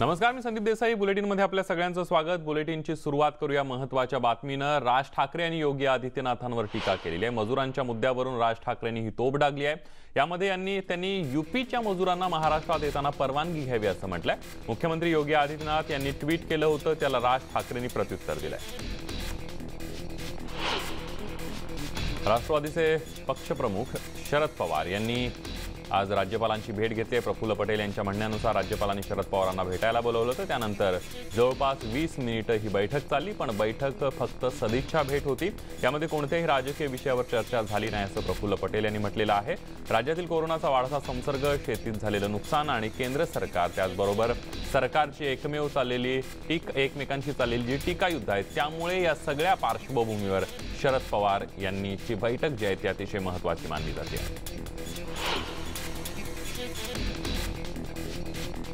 नमस्कार मी संदीप देसाई. बुलेटिनमध्ये आपल्या सगळ्यांचं स्वागत. बुलेटिनची सुरुवात करूया महत्त्वाच्या बातमीनं. राज ठाकरे आणि योगी आदित्यनाथांवर टीका केलेली आहे. मजुरांच्या मुद्द्यावरून राज ठाकरेंनी ही तोप डागली आहे. यामध्ये यांनी त्यांनी युपीच्या मजुरांना महाराष्ट्रात येताना परवानगी घ्यावी असं म्हटलंय. मुख्यमंत्री योगी आदित्यनाथ यांनी ट्विट केलं होतं. त्याला राज ठाकरेंनी प्रत्युत्तर दिलंय. राष्ट्रवादीचे पक्षप्रमुख शरद पवार यांनी आज राज्यपालांची भेट घेतली प्रफुल्ल पटेल यांच्या म्हणण्यानुसार राज्यपालांनी शरद पवारांना भेटायला बोलवलं होतं. त्यानंतर जवळपास वीस मिनिटं ही बैठक चालली पण बैठक फक्त सदिच्छा भेट होती. यामध्ये कोणत्याही राजकीय विषयावर चर्चा झाली नाही असं प्रफुल्ल पटेल यांनी म्हटलेलं आहे. राज्यातील कोरोनाचा वाढता संसर्ग शेतीत झालेलं नुकसान आणि केंद्र सरकार त्याचबरोबर सरकारची एकमेव चाललेली टीक एकमेकांशी चाललेली जी टीकायुद्ध आहे त्यामुळे या सगळ्या पार्श्वभूमीवर शरद पवार यांनी ची बैठक जी आहे ती अतिशय महत्वाची मानली जाते.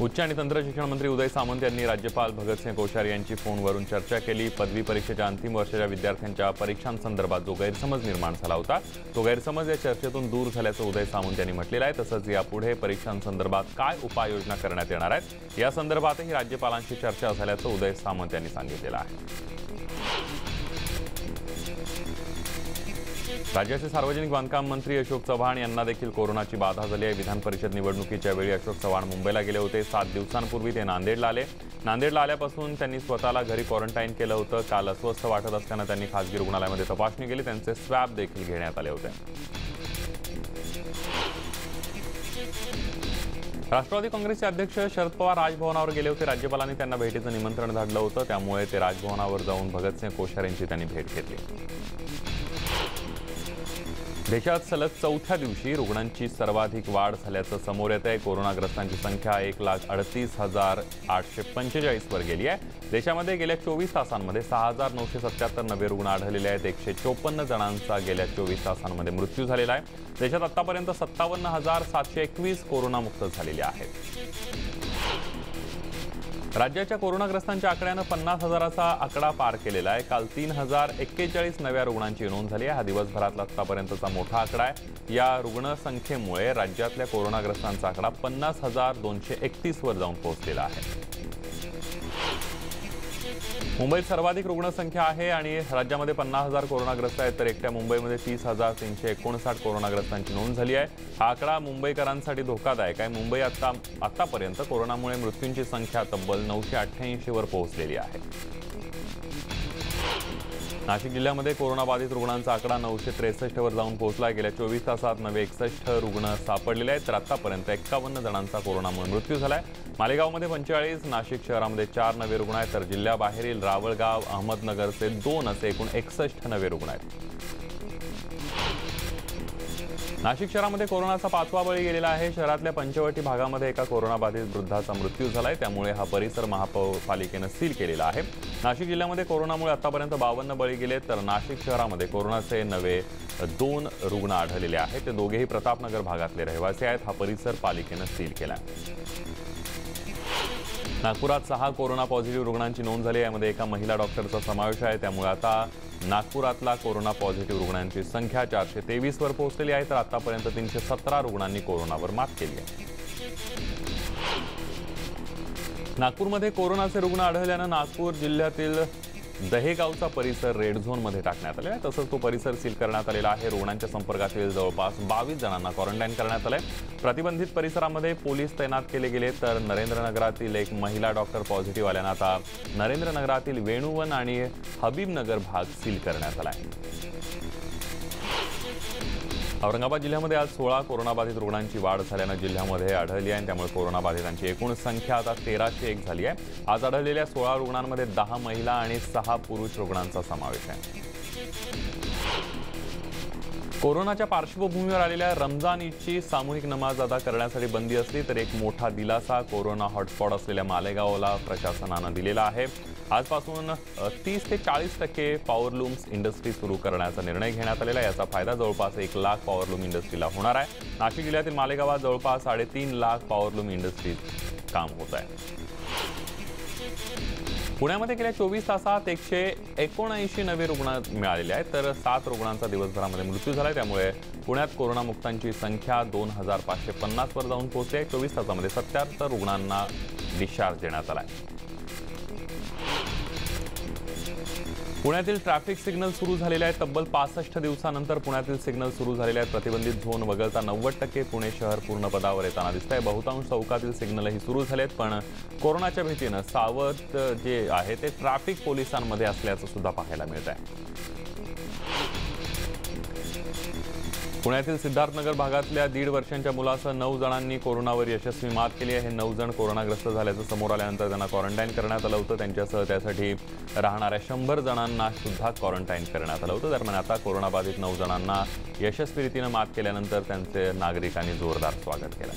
उच्च आणि तंत्र शिक्षण मंत्री उदय सामंत यांनी राज्यपाल भगतसिंह कोश्यारी यांची फोनवरून चर्चा केली. पदवी परीक्षेच्या अंतिम वर्षाच्या विद्यार्थ्यांच्या परीक्षांसंदर्भात जो गैरसमज निर्माण झाला होता तो गैरसमज या चर्चेतून दूर झाल्याचं उदय सामंत यांनी म्हटलेलं आहे. तसंच यापुढे परीक्षांसंदर्भात काय उपाययोजना करण्यात येणार आहेत या संदर्भातही राज्यपालांशी चर्चा झाल्याचं उदय सामंत यांनी सांगितलेलं आहे. राज्याचे सार्वजनिक बांधकाम मंत्री अशोक चव्हाण यांना देखील कोरोनाची बाधा झाली आहे. विधान परिषद निवडणुकीच्या वेळी अशोक चव्हाण मुंबईला गेले होते. सात दिवसांपूर्वी ते नांदेडला आले. नांदेडला आल्यापासून त्यांनी स्वतःला घरी क्वारंटाईन केलं होतं. काल अस्वस्थ वाटत असताना त्यांनी खासगी रुग्णालयामध्ये तपासणी केली. त्यांचे स्वॅब देखील घेण्यात आले होते. राष्ट्रवादी काँग्रेसचे अध्यक्ष शरद पवार राजभवनावर गेले होते. राज्यपालांनी त्यांना भेटीचं निमंत्रण धाडलं होतं. त्यामुळे ते राजभवनावर जाऊन भगतसिंह कोश्यारी यांची त्यांनी भेट घेतली. देशात सलग चौथ्या दिवशी रुग्णांची सर्वाधिक वाढ झाल्याचं समोर येत आहे कोरोनाग्रस्तांची संख्या एक लाख अडतीस हजार आठशे पंचेचाळीसवर गेली आहे. देशामध्ये गेल्या चोवीस तासांमध्ये सहा हजार नऊशे सत्याहत्तर नवे रुग्ण आढळलेले आहेत. एकशे चोपन्न जणांचा गेल्या चोवीस तासांमध्ये मृत्यू झालेला आहे. देशात आतापर्यंत सत्तावन्न हजार सातशे एकवीस कोरोनामुक्त झालेले आहेत. राज्याच्या कोरोनाग्रस्तांच्या आकड्यानं पन्नास हजाराचा आकडा पार केलेला आहे. काल तीन हजार एक्केचाळीस नव्या रुग्णांची नोंद झाली आहे. हा दिवसभरातला आतापर्यंतचा मोठा आकडा आहे. या रुग्णसंख्येमुळे राज्यातल्या कोरोनाग्रस्तांचा आकडा पन्नास हजार दोनशे एकतीसवर जाऊन पोहोचलेला आहे. मुंबईत सर्वाधिक रुग्णसंख्या आहे आणि राज्यामध्ये पन्नास हजार कोरोनाग्रस्त आहेत तर एकट्या मुंबईमध्ये तीस हजार तीनशे एकोणसाठ कोरोनाग्रस्तांची नोंद झाली आहे. हा आकडा मुंबईकरांसाठी धोकादायक आहे. मुंबई आता आतापर्यंत कोरोनामुळे मृत्यूंची संख्या तब्बल नऊशे अठ्ठ्याऐंशीवर पोहोचलेली आहे. नाशिक जिल्ह्यामध्ये कोरोनाबाधित रुग्णांचा आकडा नऊशे त्रेसष्टवर जाऊन पोहोचला. गेल्या चोवीस तासात नवे एकसष्ट रुग्ण सापडलेले आहेत तर आतापर्यंत एक्कावन्न जणांचा कोरोनामुळे मृत्यू झाला आहे मालेगावमध्ये पंचेचाळीस नाशिक शहरामध्ये चार नवे रुग्ण आहेत तर जिल्ह्याबाहेरील रावळगाव अहमदनगरचे दोन असे एकूण एकसष्ट नवे रुग्ण आहेत. नाशिक शहरामध्ये कोरोनाचा पाचवा बळी गेलेला आहे. शहरातल्या पंचवटी भागामध्ये एका कोरोनाबाधित वृद्धाचा मृत्यू झालाय. त्यामुळे हा परिसर महापालिकेनं सील केलेला आहे. नाशिक जिल्ह्यामध्ये कोरोनामुळे आतापर्यंत बावन्न बळी गेले तर नाशिक शहरामध्ये कोरोनाचे नवे दोन रुग्ण आढळलेले आहेत. ते दोघेही प्रतापनगर भागातले रहिवासी आहेत. हा परिसर पालिकेनं सील केला नागपुरात सहा कोरोना पॉझिटिव्ह रुग्णांची नोंद झाली यामध्ये एका महिला डॉक्टरचा समावेश आहे. त्यामुळे आता नागपुरातला कोरोना पॉझिटिव्ह रुग्णांची संख्या चारशे तेवीसवर पोहोचलेली आहे. तर आतापर्यंत तीनशे सतरा रुग्णांनी कोरोनावर मात केली आहे. नागपूरमध्ये कोरोनाचे रुग्ण आढळल्यानं नागपूर जिल्ह्यातील दहेगावचा परिसर रेड झोनमध्ये टाकण्यात आलेला आहे तसंच तो परिसर सील करण्यात आलेला आहे. रुग्णांच्या संपर्कातील जवळपास बावीस जणांना क्वारंटाईन करण्यात आलंय. प्रतिबंधित परिसरामध्ये पोलीस तैनात केले गेले तर नरेंद्रनगरातील एक महिला डॉक्टर पॉझिटिव्ह आल्यानं आता नरेंद्रनगरातील वेणुवन आणि हबीबनगर भाग सील करण्यात आला आहे औरंगाबाद जिल्ह्यामध्ये आज सोळा कोरोनाबाधित रुग्णांची वाढ झाल्यानं जिल्ह्यामध्ये आढळली आहे त्यामुळे कोरोनाबाधितांची एकूण संख्या आता तेराशे एक झाली आहे. आज आढळलेल्या सोळा रुग्णांमध्ये दहा महिला आणि सहा पुरुष रुग्णांचा समावेश आहे. कोरोनाच्या पार्श्वभूमीवर आलेल्या रमजान ईदची सामूहिक नमाज अदा करण्यासाठी बंदी असली तर एक मोठा दिलासा कोरोना हॉटस्पॉट असलेल्या मालेगावला प्रशासनानं दिलेला आहे. आजपासून तीस ते चाळीस टक्के पॉवरलूम्स इंडस्ट्री सुरू करण्याचा निर्णय घेण्यात आलेला आहे. याचा फायदा जवळपास एक लाख पॉवरलूम इंडस्ट्रीला होणार आहे. नाशिक जिल्ह्यातील मालेगावात जवळपास साडेतीन लाख पॉवरलूम इंडस्ट्रीत काम होत आहे. पुण्यामध्ये गेल्या चोवीस तासात एकशे एकोणऐंशी नवे रुग्ण मिळालेले आहेत. तर सात रुग्णांचा दिवसभरामध्ये मृत्यू झाला आहे त्यामुळे पुण्यात कोरोनामुक्तांची संख्या दोन हजार पाचशे पन्नासवर जाऊन पोहोचली आहे. चोवीस तासामध्ये सत्याहत्तर रुग्णांना डिस्चार्ज देण्यात आला आहे. पुण्यातील ट्रॅफिक सिग्नल सुरू झालेले आहेत. तब्बल पासष्ट दिवसानंतर पुण्यातील सिग्नल सुरू झालेले आहेत. प्रतिबंधित झोन वगळता नव्वद टक्के पुणे शहर पूर्ण पदावर येताना दिसत आहे बहुतांश चौकातील सिग्नलही सुरू झाले आहेत पण कोरोनाच्या भीतीनं सावध जे आहे ते ट्रॅफिक पोलिसांमध्ये असल्याचं सुद्धा पाहायला मिळत आहे पुण्यातील सिद्धार्थनगर भागातल्या दीड वर्षांच्या मुलासह नऊ जणांनी कोरोनावर यशस्वी मात केली आहे. हे नऊ जण कोरोनाग्रस्त झाल्याचं समोर आल्यानंतर त्यांना क्वारंटाईन करण्यात आलं होतं. त्यांच्यासह त्यासाठी राहणाऱ्या शंभर जणांना सुद्धा क्वारंटाईन करण्यात आलं होतं. दरम्यान आता कोरोनाबाधित नऊ जणांना यशस्वी रीतीनं मात केल्यानंतर त्यांचे नागरिकांनी जोरदार स्वागत केलं.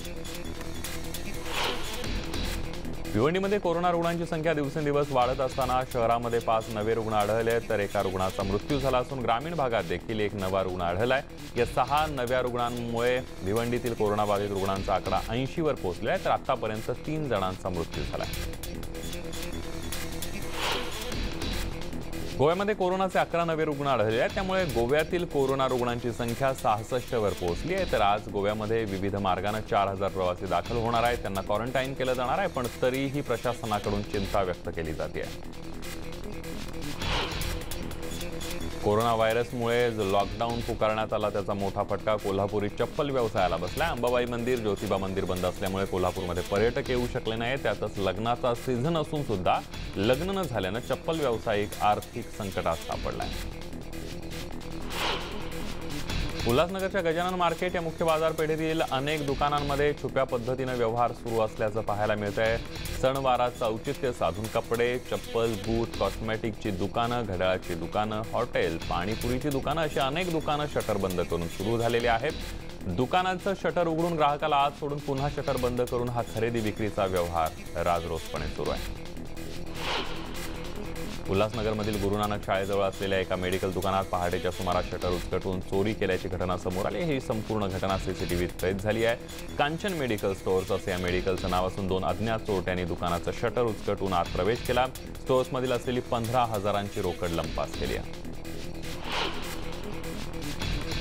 भिवंडीमध्ये कोरोना रुग्णांची संख्या दिवसेंदिवस वाढत असताना शहरामध्ये पाच नवे रुग्ण आढळले तर एका रुग्णाचा मृत्यू झाला असून ग्रामीण भागात देखील एक नवा रुग्ण आढळलाय. या सहा नव्या रुग्णांमुळे भिवंडीतील कोरोनाबाधित रुग्णांचा आकडा ऐंशीवर पोहोचला आहे. तर आतापर्यंत तीन जणांचा मृत्यू झालाय गोव्यामध्ये कोरोनाचे अकरा नवे रुग्ण आढळले आहेत. त्यामुळे गोव्यातील कोरोना रुग्णांची संख्या सहासष्टवर पोहोचली आहे. तर आज गोव्यामध्ये विविध मार्गानं चार हजार प्रवासी दाखल होणार आहेत. त्यांना क्वारंटाईन केलं जाणार आहे पण तरीही प्रशासनाकडून चिंता व्यक्त केली जाते. आहे कोरोना व्हायरसमुळे जो लॉकडाऊन पुकारण्यात आला त्याचा मोठा फटका कोल्हापुरी चप्पल व्यवसायाला बसला अंबाबाई मंदिर ज्योतिबा मंदिर बंद असल्यामुळे कोल्हापूरमध्ये पर्यटक येऊ शकले नाही त्यातच लग्नाचा सीझन असून सुद्धा लग्न न झाल्यानं चप्पल व्यावसायिक आर्थिक संकटात आहे उल्हासनगरच्या गजानन मार्केट या मुख्य बाजारपेठेतील अनेक दुकानांमध्ये छुप्या पद्धतीनं व्यवहार सुरू असल्याचं पाहायला मिळत आहे सणवाराचं औचित्य साधून कपडे चप्पल बूट कॉस्मेटिकची दुकानं घड्याळाची दुकानं हॉटेल पाणीपुरीची दुकानं अशी अनेक दुकानं शटर बंद करून सुरू झालेली आहेत. दुकानाचं शटर उघडून ग्राहकाला आत सोडून पुन्हा शटर बंद करून हा खरेदी विक्रीचा व्यवहार राजरोसपणे सुरू आहे. उल्हासनगरमधील गुरुनानक शाळेजवळ असलेल्या एका मेडिकल दुकानात पहाटेच्या सुमारास शटर उचकटून चोरी केल्याची घटना समोर आली. ही संपूर्ण घटना सीसीटीव्हीत कैद झाली आहे. कांचन मेडिकल स्टोअर्स असं या मेडिकलचं नाव असून दोन अज्ञात चोरट्यांनी दुकानाचं शटर उचकटून आत प्रवेश केला. स्टोअर्समधील असलेली पंधरा हजारांची रोकड लंपास केली आहे.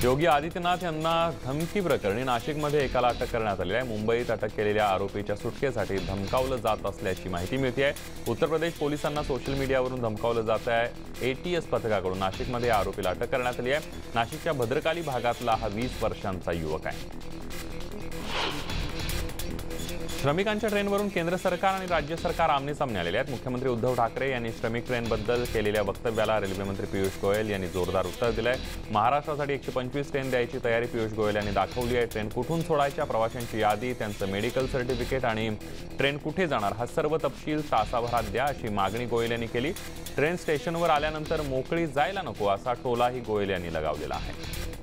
योगी आदित्यनाथ यांना धमकी प्रकरणी नाशिकमध्ये एकाला अटक करण्यात आली आहे. मुंबईत अटक केलेल्या आरोपीच्या सुटकेसाठी धमकावलं जात असल्याची माहिती मिळते आहे उत्तर प्रदेश पोलिसांना सोशल मीडियावरून धमकावलं जात आहे. एटीएस पथकाकडून नाशिकमध्ये या आरोपीला अटक करण्यात आली आहे. नाशिकच्या भद्रकाली भागातला हा वीस वर्षांचा युवक आहे. श्रमिकांच्या ट्रेनवरून केंद्र सरकार आणि राज्य सरकार आमने सामने आलेले आहेत. मुख्यमंत्री उद्धव ठाकरे यांनी श्रमिक ट्रेनबद्दल केलेल्या वक्तव्याला रेल्वेमंत्री पियुष गोयल यांनी जोरदार उत्तर दिलं आहे महाराष्ट्रासाठी एकशे पंचवीस ट्रेन द्यायची तयारी पियुष गोयल यांनी दाखवली आहे. ट्रेन कुठून सोडायच्या प्रवाशांची यादी त्यांचं मेडिकल सर्टिफिकेट आणि ट्रेन कुठे जाणार हा सर्व तपशील तासाभरात द्या अशी मागणी गोयल यांनी केली. ट्रेन स्टेशनवर आल्यानंतर मोकळी जायला नको असा टोलाही गोयल यांनी लगावलेला आहे.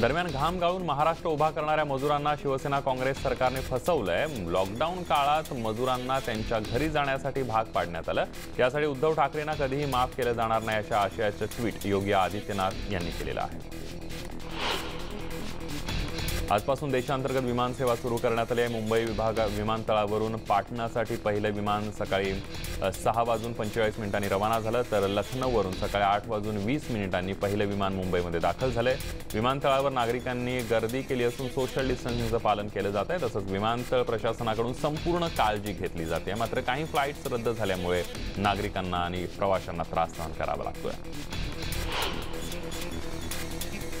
दरम्यान घाम गाळून महाराष्ट्र उभा करणाऱ्या मजुरांना शिवसेना काँग्रेस सरकारने फसवलंय. लॉकडाऊन काळात मजुरांना त्यांच्या घरी जाण्यासाठी भाग पाडण्यात आलं. यासाठी उद्धव ठाकरेंना कधीही माफ केलं जाणार नाही अशा आशयाचं ट्विट योगी आदित्यनाथ यांनी केलेलं आहे. आजपासून देशांतर्गत विमानसेवा सुरू करण्यात आली आहे. मुंबई विभाग विमानतळावरून पाटणासाठी पहिलं विमान सकाळी सहा वाजून पंचेचाळीस मिनिटांनी रवाना झालं तर लखनौवरून सकाळी आठ वाजून वीस मिनिटांनी पहिलं विमान मुंबईमध्ये दाखल झालंय विमानतळावर नागरिकांनी गर्दी केली असून सोशल डिस्टन्सिंगचं पालन केलं जात आहे तसंच विमानतळ प्रशासनाकडून संपूर्ण काळजी घेतली जाते. मात्र काही फ्लाईट्स रद्द झाल्यामुळे नागरिकांना आणि प्रवाशांना त्रास सहन करावा लागतोय.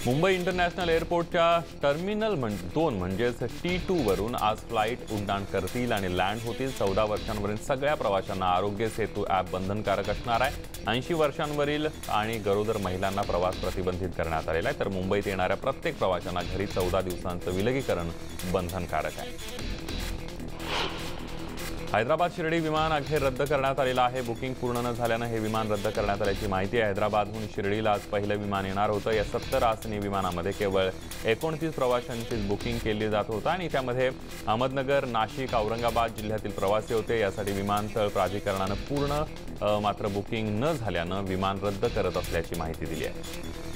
मुंबई इंटरनॅशनल एअरपोर्टच्या टर्मिनल म्हण दोन म्हणजेच टी टूवरून आज फ्लाईट उड्डाण करतील आणि लँड होतील. चौदा वर्षांवरील सगळ्या प्रवाशांना आरोग्य सेतू ॲप बंधनकारक असणार आहे. ऐंशी वर्षांवरील आणि गरोदर महिलांना प्रवास प्रतिबंधित करण्यात आलेला आहे. तर मुंबईत येणाऱ्या प्रत्येक प्रवाशांना घरी चौदा दिवसांचं विलगीकरण बंधनकारक आहे. हैदराबाद शिर्डी विमान अखेर रद्द करण्यात आलेलं आहे. बुकिंग पूर्ण न झाल्यानं हे विमान रद्द करण्यात आल्याची माहिती आहे हैदराबादहून शिर्डीला आज पहिलं विमान येणार होतं. या सत्तर आसनी विमानामध्ये केवळ एकोणतीस प्रवाशांचीच बुकिंग केली जात होतं आणि त्यामध्ये अहमदनगर नाशिक औरंगाबाद जिल्ह्यातील प्रवासी होते. यासाठी विमानतळ प्राधिकरणानं पूर्ण मात्र बुकिंग न झाल्यानं विमान रद्द करत असल्याची माहिती दिली आहे.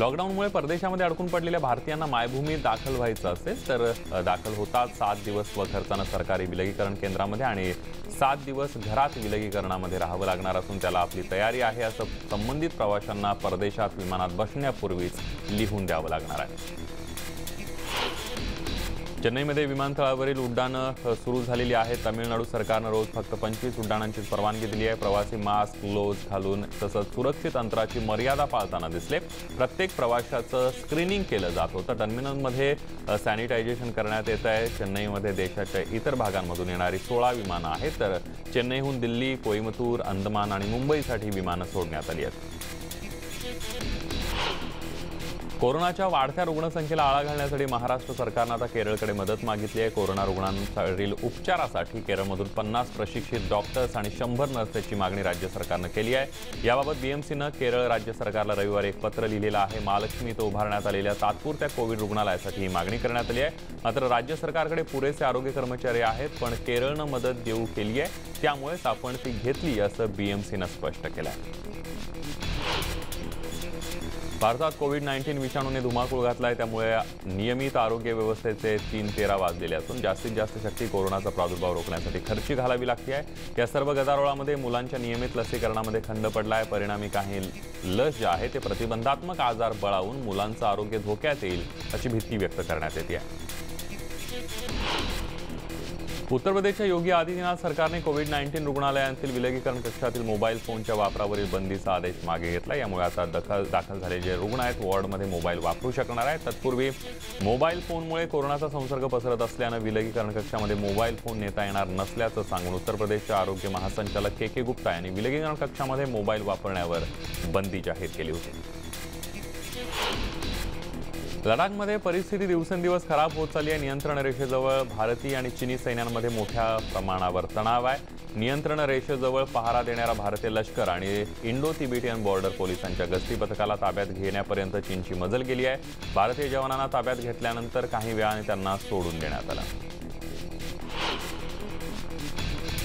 लॉकडाऊनमुळे परदेशामध्ये अडकून पडलेल्या भारतीयांना मायभूमीत दाखल व्हायचं असेल तर दाखल होतात. सात दिवस स्वखर्चानं सरकारी विलगीकरण केंद्रामध्ये आणि सात दिवस घरात विलगीकरणामध्ये राहावं लागणार असून त्याला आपली तयारी आहे असं संबंधित प्रवाशांना परदेशात विमानात बसण्यापूर्वीच लिहून द्यावं लागणार आहे. चेन्नईमध्ये विमानतळावरील उड्डाणं सुरू झालेली आहेत. तामिळनाडू सरकारनं रोज फक्त पंचवीस उड्डाणांची परवानगी दिली आहे. प्रवासी मास्क ग्लोव्ज घालून तसंच सुरक्षित अंतराची मर्यादा पाळताना दिसले. प्रत्येक प्रवाशाचं स्क्रीनिंग केलं जात होतं. टर्मिनलमध्ये सॅनिटायझेशन करण्यात येत आहे. चेन्नईमध्ये देशाच्या इतर भागांमधून येणारी सोळा विमानं आहेत. तर चेन्नईहून दिल्ली कोईमतूर अंदमान आणि मुंबईसाठी विमानं सोडण्यात आली आहेत. कोरोनाच्या वाढत्या रुग्णसंख्येला आळा घालण्यासाठी महाराष्ट्र सरकारनं आता केरळकडे मदत मागितली आहे. कोरोना रुग्णांवरील उपचारासाठी केरळमधून पन्नास प्रशिक्षित डॉक्टर्स आणि शंभर नर्सेसची मागणी राज्य सरकारनं केली आहे. याबाबत बीएमसीनं केरळ राज्य सरकारला रविवारी एक पत्र लिहिलेलं आहे. महालक्ष्मी इथं उभारण्यात आलेल्या तात्पुरत्या कोविड रुग्णालयासाठी ही मागणी करण्यात आली आहे. मात्र राज्य सरकारकडे पुरेसे आरोग्य कर्मचारी आहेत पण केरळनं मदत देऊ केली आहे. त्यामुळेच आपण ती घेतली असं बीएमसीनं स्पष्ट केलं आहे भारतात कोविड नाईन्टीन विषाणूने धुमाकूळ घातला आहे त्यामुळे नियमित आरोग्य व्यवस्थेचे तीन तेरा वाजलेले असून जास्तीत जास्त शक्ती कोरोनाचा प्रादुर्भाव रोखण्यासाठी खर्ची घालावी लागते आहे. या सर्व गदारोळामध्ये मुलांच्या नियमित लसीकरणामध्ये खंड पडला आहे परिणामी काही लस जे आहे ते प्रतिबंधात्मक आजार बळावून मुलांचं आरोग्य धोक्यात येईल अशी भीती व्यक्त करण्यात येते आहे. उत्तर प्रदेशच्या योगी आदित्यनाथ सरकारने कोविड नाईन्टीन रुग्णालयांतील विलगीकरण कक्षातील मोबाईल फोनच्या वापरावरील बंदीचा आदेश मागे घेतला. यामुळे आता दखल दाखल झालेले जे रुग्ण आहेत. वॉर्डमध्ये मोबाईल वापरू शकणार आहेत. तत्पूर्वी मोबाईल फोनमुळे कोरोनाचा संसर्ग पसरत असल्यानं विलगीकरण कक्षामध्ये मोबाईल फोन नेता येणार नसल्याचं सांगून उत्तर प्रदेशचे आरोग्य महासंचालक के के गुप्ता यांनी विलगीकरण कक्षामध्ये मोबाईल वापरण्यावर बंदी जाहीर केली होती. लडाखमध्ये परिस्थिती दिवसेंदिवस खराब होत चालली आहे. नियंत्रण रेषेजवळ भारतीय आणि चिनी सैन्यांमध्ये मोठ्या प्रमाणावर तणाव आहे. नियंत्रण रेषेजवळ पहारा देणारा भारतीय लष्कर आणि इंडो तिबेटियन बॉर्डर पोलिसांच्या गस्ती पथकाला ताब्यात घेण्यापर्यंत चीनची मजल गेली आहे. भारतीय जवानांना ताब्यात घेतल्यानंतर काही वेळाने त्यांना सोडून देण्यात आलं.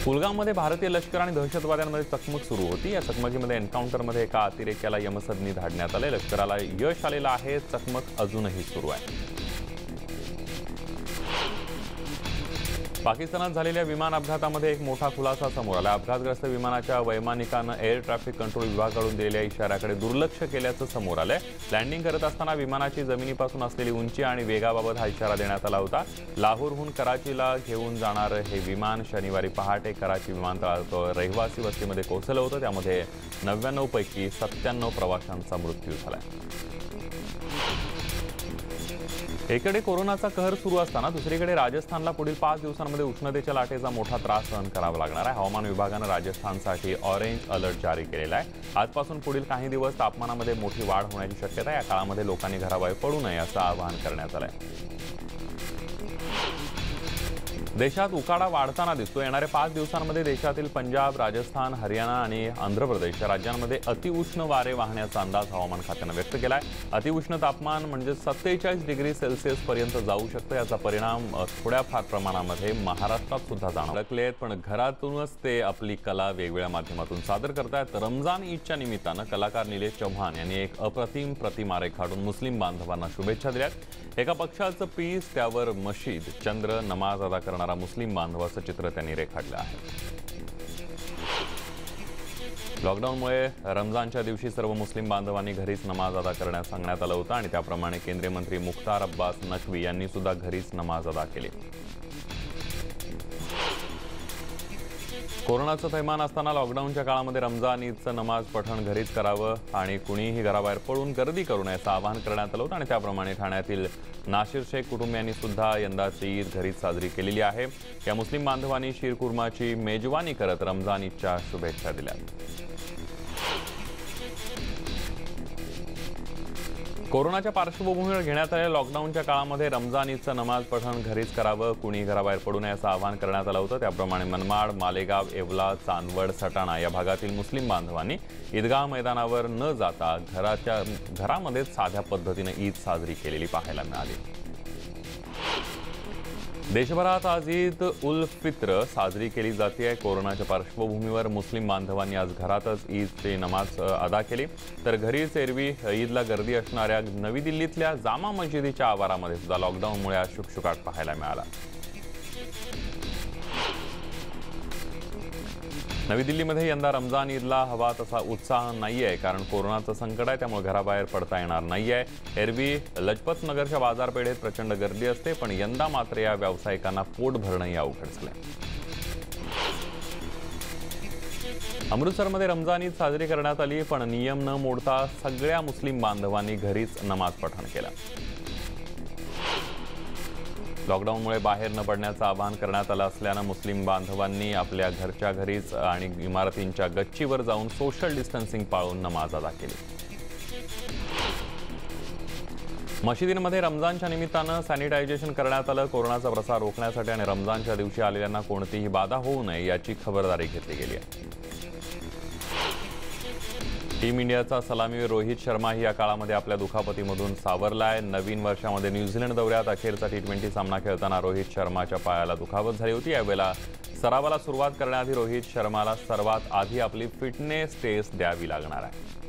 कुलगाममध्ये भारतीय लष्कर आणि दहशतवाद्यांमध्ये चकमक सुरू होती. या चकमकीमध्ये एन्काउंटरमध्ये एका अतिरेक्याला यमसदनी धाडण्यात आले. लष्कराला यश आलेलं आहे. चकमक अजूनही सुरू आहे. पाकिस्तानात झालेल्या विमान अपघातामध्ये एक मोठा खुलासा समोर आला. अपघातग्रस्त विमानाच्या वैमानिकानं एअर ट्रॅफिक कंट्रोल विभागाकडून दिलेल्या इशाऱ्याकडे दुर्लक्ष केल्याचं समोर आलंय. लँडिंग करत असताना विमानाची जमिनीपासून असलेली उंची आणि वेगाबाबत हा इशारा देण्यात आला होता. लाहोरहून कराचीला घेऊन जाणारं हे विमान शनिवारी पहाटे कराची विमानतळात रहिवासी वस्तीमध्ये कोसळलं होतं. त्यामध्ये नव्याण्णव पैकी सत्त्याण्णव प्रवाशांचा मृत्यू झाला. एकडे कोरोनाचा कहर सुरू असताना दुसरीकडे राजस्थानला पुढील पाच दिवसांमध्ये उष्णतेच्या लाटेचा मोठा त्रास सहन करावा लागणार आहे. हवामान विभागानं राजस्थानसाठी ऑरेंज अलर्ट जारी केलेला आहे. आजपासून पुढील काही दिवस तापमानामध्ये मोठी वाढ होण्याची शक्यता आहे. या काळामध्ये लोकांनी घराबाहेर पडू नये असं आवाहन करण्यात आलं आहे देशात उकाडा वाढताना दिसतो येणाऱ्या पाच दिवसांमध्ये देशातील पंजाब राजस्थान हरियाणा आणि आंध्र प्रदेश या राज्यांमध्ये अतिउष्ण वारे वाहण्याचा अंदाज हवामान खात्यानं व्यक्त केला आहे अतिउष्ण तापमान म्हणजे सत्तेचाळीस डिग्री सेल्सिअस पर्यंत जाऊ शकतं. याचा परिणाम थोड्याफार प्रमाणामध्ये महाराष्ट्रात सुद्धा जाणवले. आहेत पण घरातूनच ते आपली कला वेगवेगळ्या माध्यमातून सादर करतायत. रमजान ईदच्या निमित्तानं कलाकार निलेश चव्हाण यांनी एक अप्रतिम प्रतिमा रेखाटून मुस्लिम बांधवांना शुभेच्छा दिल्यात. एका पक्षाचं पीस त्यावर मशीद चंद्र नमाज अदा करणार असणारा मुस्लिम बांधवाचं चित्र त्यांनी रेखाटलं आहे. लॉकडाऊनमुळे रमजानच्या दिवशी सर्व मुस्लिम बांधवांनी घरीच नमाज अदा करण्यास सांगण्यात आलं होतं आणि त्याप्रमाणे केंद्रीय मंत्री मुख्तार अब्बास नकवी यांनी सुद्धा घरीच नमाज अदा केली. कोरोनाचं थैमान असताना लॉकडाऊनच्या काळामध्ये रमजान ईदचं नमाज पठण घरीच करावं आणि कुणीही घराबाहेर पडून गर्दी करू नये असं आवाहन करण्यात आलं होतं आणि त्याप्रमाणे ठाण्यातील नाशिर शेख कुटुंबियांनी सुद्धा यंदाची ईद घरीच साजरी केलेली आहे. या मुस्लिम बांधवांनी शीरकुर्माची मेजवानी करत रमजान ईदच्या शुभेच्छा दिल्या. कोरोनाच्या पार्श्वभूमीवर घेण्यात आलेल्या लॉकडाऊनच्या काळामध्ये रमजान ईदचं नमाज पठण घरीच करावं कुणी घराबाहेर पडू नये असं आवाहन करण्यात आलं होतं. त्याप्रमाणे मनमाड मालेगाव येवला चांदवड सटाणा या भागातील मुस्लिम बांधवांनी ईदगाह मैदानावर न जाता घराच्या घरामध्येच साध्या पद्धतीनं ईद साजरी केलेली पाहायला मिळाली. देशभरात आज ईद उल फित्र साजरी केली जाते. आहे कोरोनाच्या पार्श्वभूमीवर मुस्लिम बांधवांनी आज घरातच ईदची नमाज अदा केली. तर घरीच एरवी ईदला गर्दी असणाऱ्या नवी दिल्लीतल्या जामा मशिदीच्या आवारामध्ये सुद्धा लॉकडाऊनमुळे आज शुकशुकाट पाहायला मिळाला. नवी दिल्लीमध्ये यंदा रमजान ईदला हवा तसा उत्साह नाही आहे कारण कोरोनाचं संकट आहे त्यामुळे घराबाहेर पडता येणार नाही आहे एरवी लजपत नगरच्या बाजारपेठेत प्रचंड गर्दी असते पण यंदा मात्र या व्यावसायिकांना पोट भरणंही अवघड झालं अमृतसरमध्ये रमजान ईद साजरी करण्यात आली पण नियम न मोडता सगळ्या मुस्लिम बांधवांनी घरीच नमाज पठण केलं. लॉकडाऊनमुळे बाहेर न पडण्याचं आवाहन करण्यात आलं असल्यानं मुस्लिम बांधवांनी आपल्या घरच्या घरीच आणि इमारतींच्या गच्चीवर जाऊन सोशल डिस्टन्सिंग पाळून नमाज अदा केली. मशिदींमध्ये रमजानच्या निमित्तानं सॅनिटायझेशन करण्यात आलं. कोरोनाचा प्रसार रोखण्यासाठी आणि रमजानच्या दिवशी आलेल्यांना कोणतीही बाधा होऊ नये याची खबरदारी घेतली गेली आहे. टीम इंडियाचा सलामीवीर रोहित शर्मा ही या काळामध्ये आपल्या दुखापतीमधून सावरलाय. नवीन वर्षामध्ये न्यूझीलंड दौऱ्यात अखेरचा टी ट्वेंटी सामना खेळताना रोहित शर्माच्या पायाला दुखापत झाली होती. यावेळेला सरावाला सुरुवात करण्याआधी रोहित शर्माला सर्वात आधी आपली फिटनेस टेस्ट द्यावी लागणार आहे.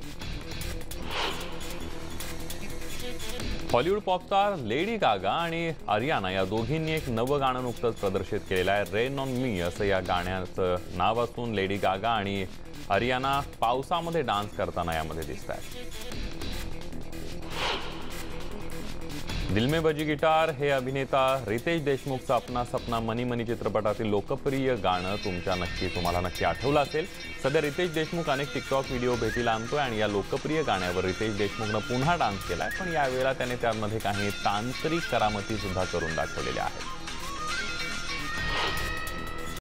हॉलिवूड पॉपस्टार लेडी गागा आणि अरियाना या दोघींनी एक नवं गाणं नुकतंच प्रदर्शित केलेलं आहे. रेन ऑन मी असं या गाण्याचं नाव असून लेडी गागा आणि अरियाना पावसामध्ये डान्स करताना यामध्ये दिसत आहेत दिल में बजी गिटार हे अभिनेता रितेश देशमुखचं अपना सपना मनी मनी चित्रपटातील लोकप्रिय गाणं तुमच्या नक्की तुम्हाला नक्की आठवलं असेल. सध्या रितेश देशमुख अनेक टिकटॉक व्हिडिओ भेटीला आणतोय आणि या लोकप्रिय गाण्यावर रितेश देशमुखनं पुन्हा डान्स केलाय. पण यावेळेला त्याने त्यामध्ये काही तांत्रिक करामती सुद्धा करून दाखवलेल्या आहेत.